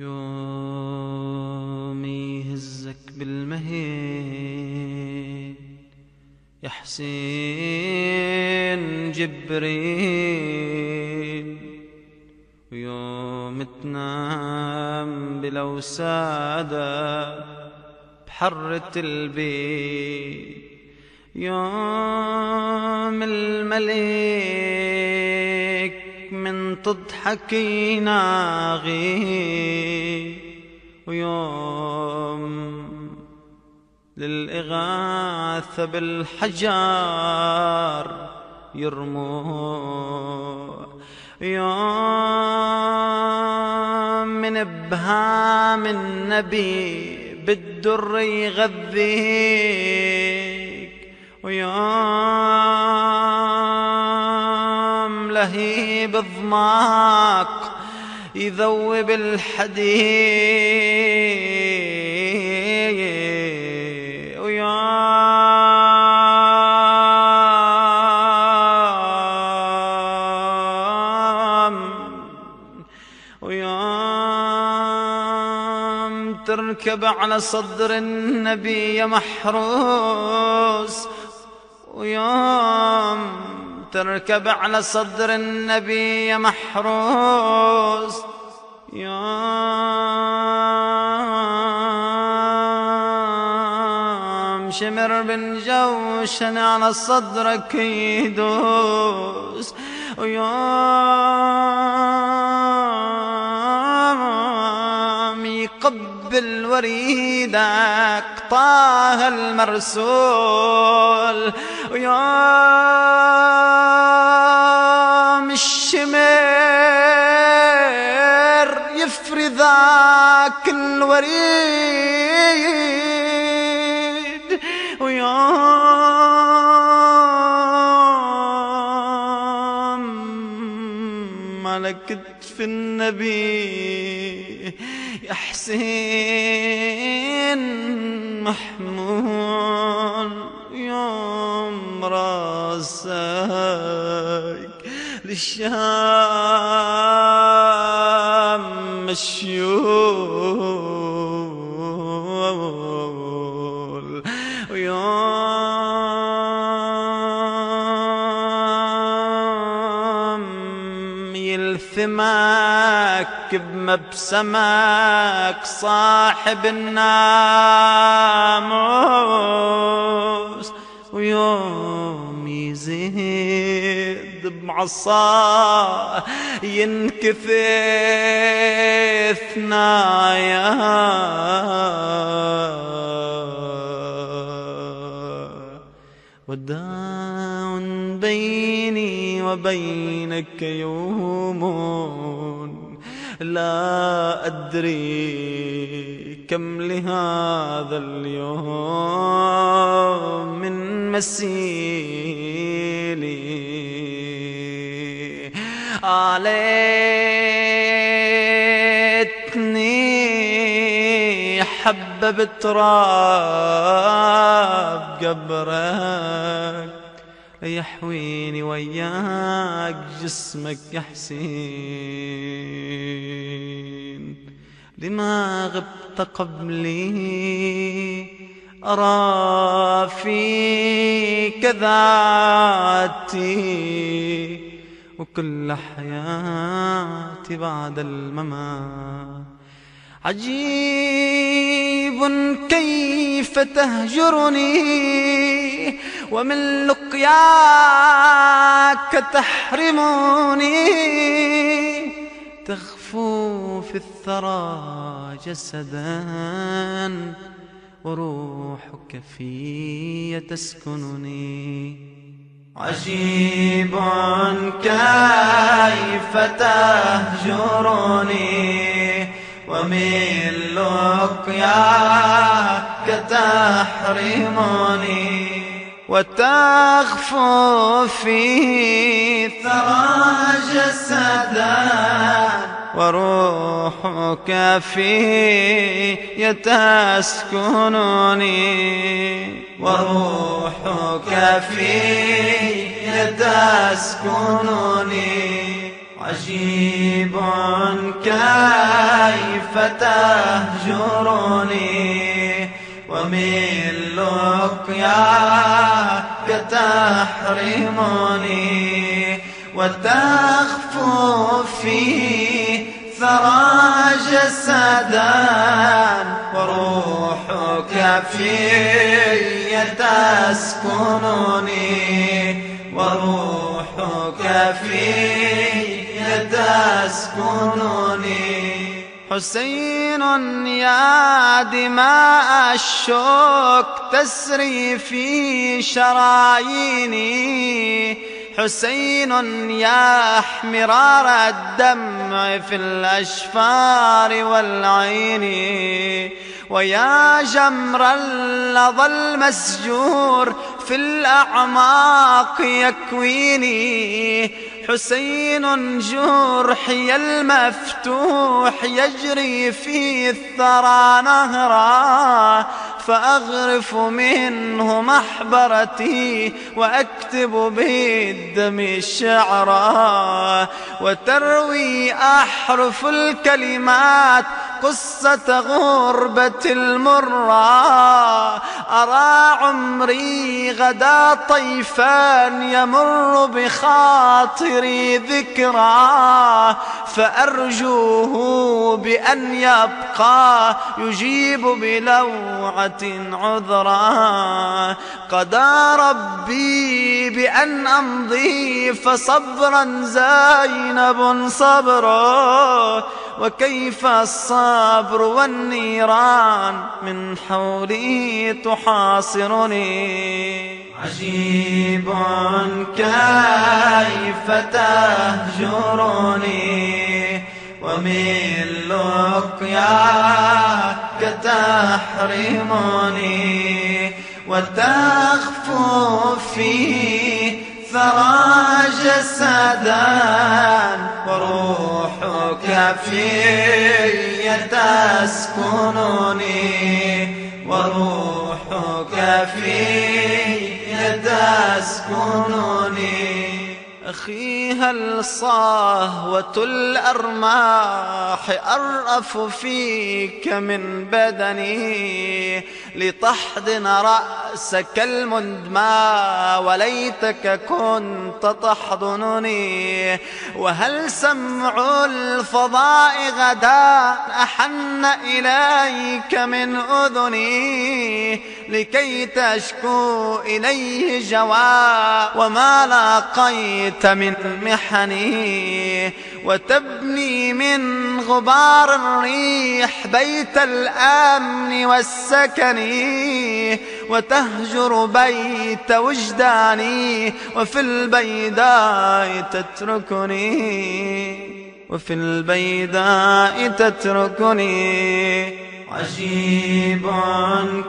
يوم يهزك بالمهيد يا حسين جبريل ويوم تنام بلوسادة بحرة البيت. يوم الملك من تضحك يناغي ويوم للإغاثة بالحجار يرمو. يوم من إبهام النبي بالدر يغذيك. ويوم لهيب ضماك يذوب الحديد ويوم ويوم تركب على صدر النبي محروس ويوم تركب على صدر النبي يا محروس. يوم شمر بن جوشن على صدرك يدوس ويوم يقبل وريدك طه المرسول. ويوم الشمر يفري ذاك الوريد ويوم على كتف النبي يا حسين محمول يوم راسك للشام مشيول ويوم يلثمك بمبسمك صاحب الناموس ويوم يزيد بعصاه ينكفي ثنايا وداع بيني وبينك يوم لا أدري كم لهذا اليوم. من مسيلي آليتني حبة بتراب قبرك ليحويني وياك جسمك يا حسين لما غبت قبلي أرى فيك ذاتي وكل حياتي بعد الممات. عجيب كيف تهجرني ومن لقياك تحرمني. تغفو في الثرى جسدا وروحك في تسكنني عجيب كيف تهجرني. ومن لقياك تحرمني. وتخفو في ثرى جسدا وروحك في تسكنني وروحك في تسكنني عجيب كيف تهجرني. ومن لقياك تحرمني وتخفو في ثرى جسدا وروحك في تسكنني وروحك في تسكنني حسين يا دماء الشوك تسري في شراييني. حسين يا احمرار الدمع في الأشفار والعين ويا جمر اللظى المسجور في الأعماق يكويني. حسين جرحي المفتوح يجري في الثرى نهرا. فأغرف منه محبرتي وأكتب بالدم الشعرا وتروي أحرف الكلمات قصة غربة المرة أرى عمري غدا طيفان يمر بخاطري ذكرى فأرجوه بأن يبقى يجيب بلوعة عذرا. قضى ربي بأن أمضي فصبرا زينب صبرا. وكيف الصبر والنيران من حولي تحاصرني؟ عجيب كيف تهجرني؟ ومن لقياك تحرمني؟ وتخفو في ثرى جسدا وروحك في تسكنني وروحك في تسكنني أخي هل صهوة الأرماح أرأف فيك من بدني لتحضن رأسك المندمى وليتك كنت تحضنني. وهل سمع الفضاء غدا أحن إليك من أذني؟ لكي تشكو إليه جوا وما لاقيت من محني. وتبني من غبار الريح بيت الأمن والسكن. وتهجر بيت وجداني وفي البيداء تتركني. وفي البيداء تتركني. عجيب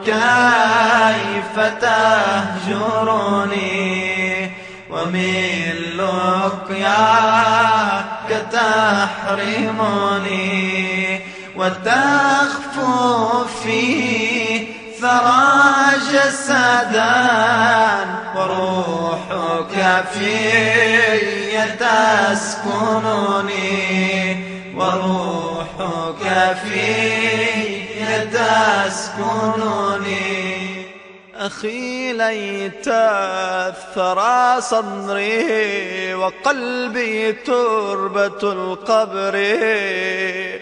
كيف تهجرني. ومن لقياك تحرمني. وتخفو في ثرى جسدا وروحك في تسكنني وروحك في تسكنني أخي ليت الثرى صدري وقلبي تربة القبر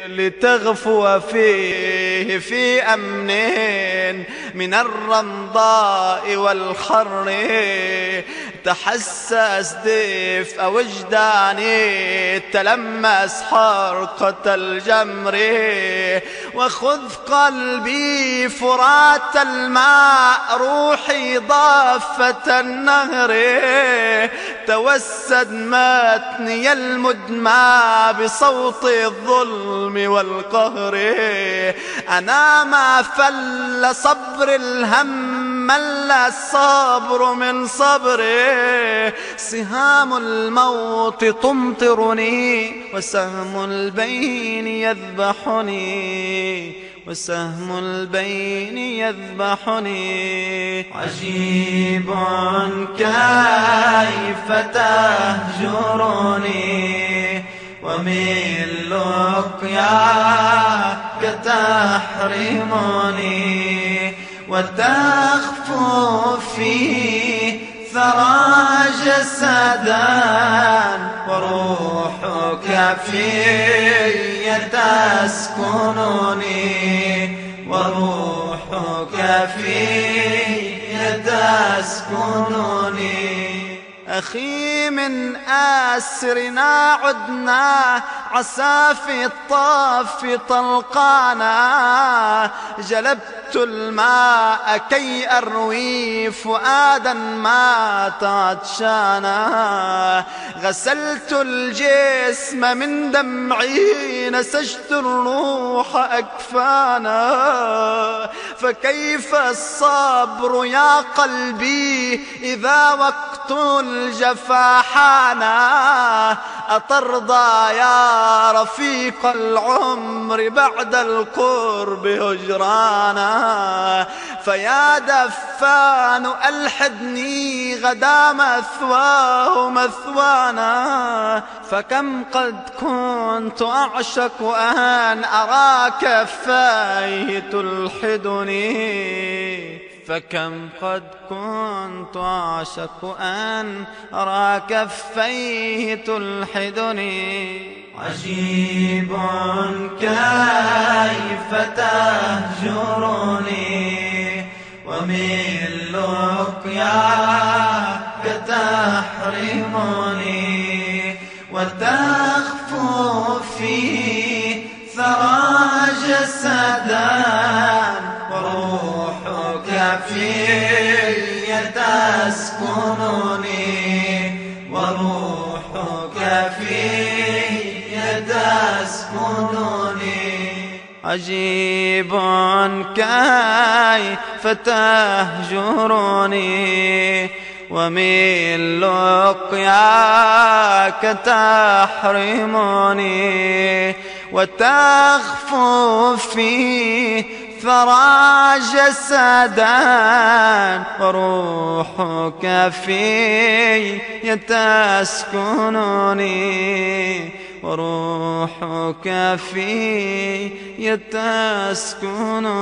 لتغفو فيه في أمن من الرمضاء والخر تحسس دفء وجداني تلمس حرقة الجمر. وخذ قلبي فرات الماء روحي ضافة النهر. توسد متني المدمى بصوت الظلم والقهر. أنا ما فل صبر الهم مل الصبر من صبري. سهام الموت تمطرني وسهم البين يذبحني. وسهم البين يذبحني. عجيب كيف تهجرني. ومن لقياك تحرمني. وتخفو في ثرى جسدان وروحك في تسكنني وروحك في تسكنني أخي من أسرنا عدنا عسى في الطاف طلقانا. جلبت الماء كي أروي فؤادا ما عطشانا غسلت الجسم من دمعي نسجت الروح أكفانا. فكيف الصبر يا قلبي إذا وقت الجفا حانا أترضى يا رفيق العمر بعد القرب هجرانا. فيا دفان ألحدني غدا مثواه مثوانا. فكم قد كنت أعشق أن أرى كفايه تلحدني. فكم قد كنت أعشق أن أرى كفيه تلحدني. عجيب كيف تهجرني ومن لقياك تحرمني وتخفو في ثرى جسدان وروحك في تسكنني وروحك في تسكنني عجيب كيف تهجرني ومن لقياك تحرمني وتخفو في ثرى جسدان وروحك في تسكنني وروحك في تسكنني